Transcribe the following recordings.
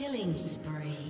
Killing spree.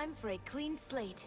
Time for a clean slate.